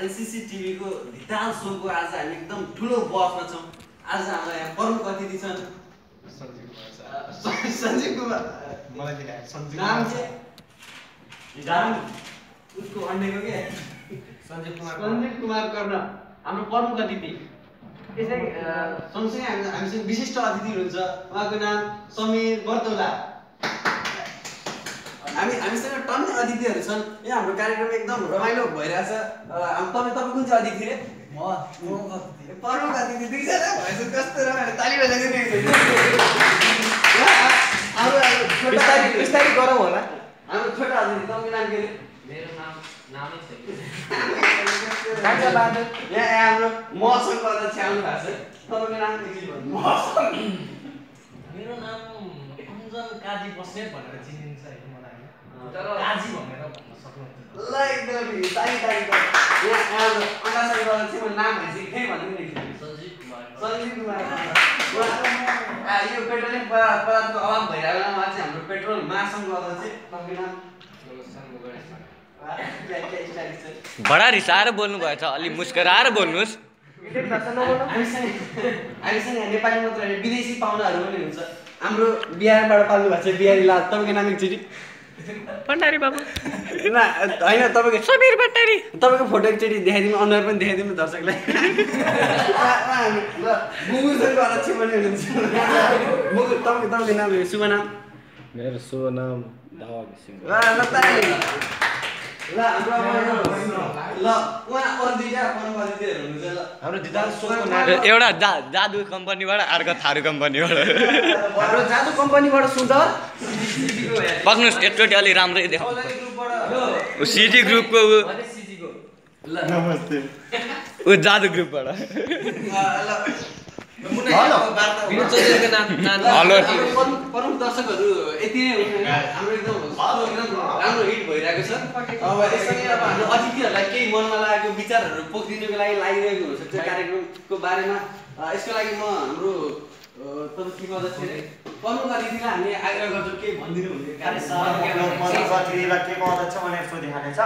NCC टिभीको धिताल सोको आज हामी एकदम ठुलो बसमा छौँ। आज हाम्रो यहाँ प्रमुख अतिथि छन्। सञ्जीव कुमार नाम चाहिँ नाम उसको अन्डेको के सञ्जीव कुमार सञ्जीव कुमार कर्ण हाम्रो प्रमुख अतिथि। त्यसै अ, सँगसँगै हामी हामीसँग विशिष्ट अतिथि हुनुहुन्छ। उहाँको नाम समीर बर्तौला। हामी हामीसँग टन्नै अतिथिहरू छन्। यहाँ हाम्रो कार्यक्रम एकदम रमाइलो भइरहेछ। तपाईँ तपाईँ कुन चाहिँ अतिथि रे? प्रमुख अतिथि। दुईजना भएछ कस्तो रमाइलो। ताली बजाएको हाम्रो बिस्तारी बिस्तारी गरौँ होला। हाम्रो छोटा अतिथि तपाईँको नाम के अरे मेरो नाम नामै छैन। यहाँ यहाँ हाम्रो मसँग अध्यक्ष आउनु भएको छ। तपाईँको नाम एकचोटि भन्नु मसँग मेरो नाम अञ्जन काजी बस्नेत भनेर चिनिन्छ होइन मलाई तर काजी भनेर भन्न सक्नुहुन्छ हाम्रो अन्डासँग अध्यक्ष म नाम भइसक्यो भन्नु नि सञ्जीव कुमार। सञ्जीव कुमार उहाँ- आ, यो पेट्रोलियम पदार्थ पदार्थको अभाव भइरहेको बेलामा चाहिँ हाम्रो पेट्रोल तपाईँको नाम? स्टाइलिस छ? बडा रिसाएर बोल्नु भएछ अलि मुस्कराएर बोल्नुहोस्। हामीसँग नेपाली मात्र होइन विदेशी पाहुनाहरू पनि हुन्छ हाम्रो बिहारबाट पाल्नु भएको छ बिहारी लाल। तपाईँको नाम एकचोटि? भण्डारी बाबु। न होइन तपाईँको समीर भण्डारी। तपाईँको फोटो एकचोटि देखाइदिनु अनुहार पनि देखाइदिनु दर्शकलाई। तपाईँको नाम हो, शुभ नाम? मेरो शुभ नाम एउटा जा जादु कम्पनीबाट अर्को थारू कम्पनीबाट। हाम्रो जादु कम्पनीबाट सुन्दर पक्नुहोस् एकचोटि अलि राम्रै देखाउ औषधि ग्रुपबाट। ऊ सिटी ग्रुपको ऊ जादु ग्रुपबाट। हेलो। हाम्रो प्रमुख दर्शकहरू यति नै? हाम्रो एकदम राम्रो हिट भइरहेको छ। अब यसरी अब हाम्रो अतिथिहरूलाई केही मनमा लागेको विचारहरू पोखिदिनुको लागि लागिरहेको हुनसक्छ कार्यक्रमको बारेमा। यसको लागि म हाम्रो प्रमुख अतिथिलाई हामी आग्रह गर्छौँ केही भनिदिनु हुने भनेर सोधिहालेछ